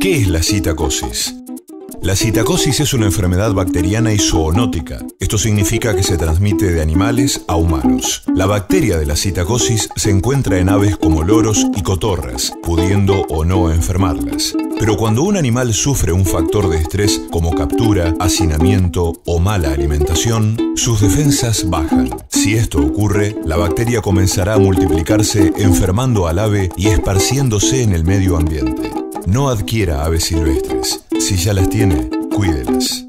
¿Qué es la citacosis? La citacosis es una enfermedad bacteriana y zoonótica. Esto significa que se transmite de animales a humanos. La bacteria de la citacosis se encuentra en aves como loros y cotorras, pudiendo o no enfermarlas. Pero cuando un animal sufre un factor de estrés como captura, hacinamiento o mala alimentación, sus defensas bajan. Si esto ocurre, la bacteria comenzará a multiplicarse enfermando al ave y esparciéndose en el medio ambiente. No adquiera aves silvestres. Si ya las tiene, cuídelas.